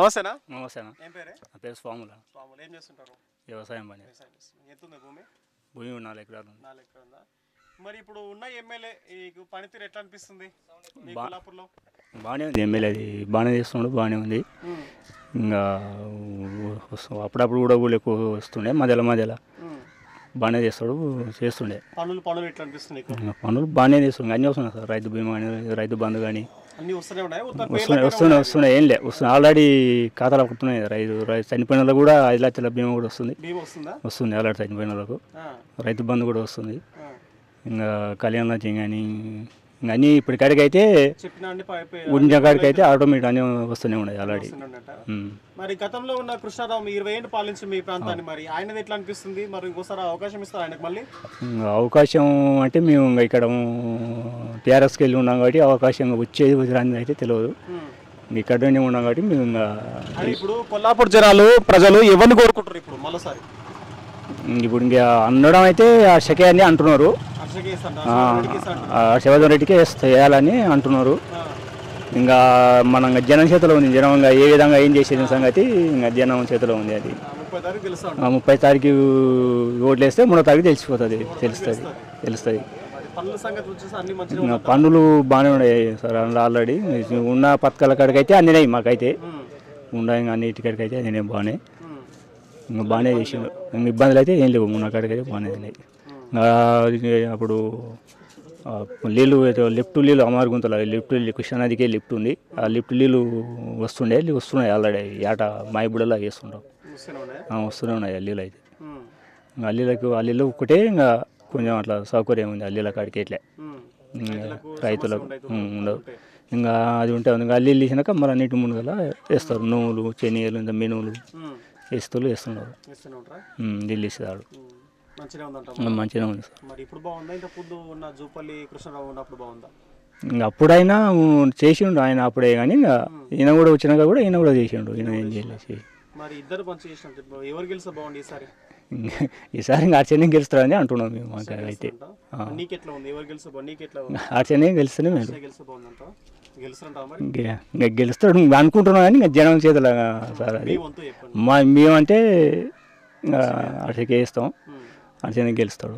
నమస్తేనా? నమస్తేనా? ఏం పేరే? నా పేరు స్వాముల. స్వాములు ఏం చేస్తుంటారు? వ్యవసాయం పని. వ్యవసాయం చేస్తున్నారు. ఎంత ఉంది భూమి? భూమి నాలుగు ఎకరాలు ఉంది. నాలుగు ఎకరాలు ఉందా? మరి ఇప్పుడు ఉన్న ఎమ్మెల్యే ఈ పనితీరు ఎట్లా అనిపిస్తుంది? మీ బా- కొల్లాపూర్లో? బాగానే ఉంది ఎమ్మెల్యే. అది బాగానే చేస్తున్నాడు బాగానే ఉంది. ఇంకా వస్తు- అప్పుడప్పుడు కూడా ఊళ్ళో ఎక్కువ వస్తుండే మధ్యలో మధ్యలో. బాగానే చేస్తాడు చేస్తుండే. పనులు పనులు ఎట్లా అనిపిస్తుంది నీకు ఇంకా పనులు బాగానే చేస్తుండే అన్నీ వస్తున్నాయి సార్. రైతు బీమా కానీ రైతు బంధు కానీ వస్తున్నాయి వస్తున్నాయి. వస్తున్నాయి ఏం లే వస్తున్నాయి. ఆల్రెడీ ఖాతాలో పడుతున్నాయి రైతు రైతు చనిపోయిన వాళ్ళకు కూడా ఐదు లక్షల బీమా కూడా వస్తుంది. వస్తుందా? ఆల్రెడీ చనిపోయిన వాళ్ళకు రైతు బంధు కూడా వస్తుంది. ఇంకా కళ్యాణ లక్ష్యం కానీ ఇంకా అన్నీ అయితే అన్ని పై- పై- ఉండిన కాడికి అయితే ఆటోమేటిక్ అన్నీ వస్తూనే ఉన్నాయి ఆల్రెడీ. మరి గతంలో ఉన్న కృష్ణారావు ఇరవై ఏళ్ళు పాలించి మీ ప్రాంతాన్ని మరి ఆయనది ఎట్లా అనిపిస్తుంది? మరి ఇంకోసారి అవకాశం ఇస్తారు ఆయనకు మళ్ళీ? అవకాశం అంటే మేము ఇంకా ఇక్కడ టీఆర్ఎస్కి వెళ్ళి ఉన్నాం కాబట్టి అవకాశం వచ్చేది రాని అయితే తెలియదు. ఇక్కడనే ఉన్నాం కాబట్టి మేము ఇంకా ఇప్పుడు కొల్లాపూర్ జనాలు ప్రజలు ఎవరిని కోరుకుంటారు ఇప్పుడు మరోసారి? ఇప్పుడు ఇంకా అనడం అయితే ఆ శకే అని అంటున్నారు శివధన్ రెడ్డికే వేయాలని అంటున్నారు. ఇంకా మన జనం చేతిలో ఉంది. జనం ఏ విధంగా ఏం చేసేది సంగతి ఇంకా జనం చేతిలో ఉంది అది. ముప్పై తారీఖు ఓట్లు వేస్తే మూడో తారీఖు తెలిసిపోతుంది తెలుస్తుంది. తెలుస్తుంది. పనులు బాగానే ఉన్నాయి సార్ అందులో ఆల్రెడీ. ఉన్న పథకాల కాడికి అయితే అందినాయి మాకైతే. ఉన్న ఇంకా అన్నిటికాడికి అయితే అందినాయి బాగానే. ఇంకా బాగానే చేసిండు. ఇంకా ఇబ్బందులు అయితే ఏం లేవు ఉన్న కాడికి అయితే బాగానే ఉన్నాయి. ఇంకా ఇది అప్పుడు నీళ్ళు లిఫ్ట్ నీళ్ళు అమారు గుంతలు లిఫ్ట్ కృష్ణానదికే లిఫ్ట్ ఉంది. ఆ లిఫ్ట్ నీళ్ళు వస్తుండే వస్తున్నాయి ఆల్రెడీ. ఏట మాయబుడలా వేస్తుంటాం వస్తూనే ఉన్నాయి. ఉన్నాయి అల్లీలు అయితే. ఇంకా అల్లీలకు అల్లీలు ఒక్కటే ఇంకా కొంచెం అట్లా సౌకర్యం ఉంది అల్లీల కాడికి ఇట్లే. రైతులకు ఉంటాయి. ఇంకా అది ఉంటే ఇంకా అల్లీలు తీసినాక మరి నీటి ముందుగల వేస్తారు. నువ్వులు శనగలు ఇంకా మినువులు ఉమ్, వేస్తూ వేస్తున్నారు. ఇస్తారు. ఉమ్, మంచిగా ఉంది సార్. ఇంకా అప్పుడైనా చేసిండు. ఆయన అప్పుడే కానీ ఇంకా ఈయన కూడా వచ్చినాక కూడా ఈయన కూడా చేసిండు. ఈయన ఏం చేయలేదు. మరి ఇద్దరు పంచి చేసినట్టు ఇప్పుడు ఎవరు గెలిస్తే బాగుంది ఈసారి? ఈసారి ఇంకా ఆర్చనే గెలుస్తారని అంటున్నాం మేము మాకు అయితే. అంట? నీకెట్లా ఉంది? ఎవరు గెలిస్తే బాగుంది నీకెట్లా ఉంది? ఆర్చనే గెలుస్తూనే మేము. గెలిస్తే బాగుందంట. గెలుస్తాడు అనుకుంటున్నాం కానీ ఇంకా జనం చేతుల సార్ అది. మీ మేమంటే అర్చకే ఇస్తాం అర్చనే గెలుస్తాడు.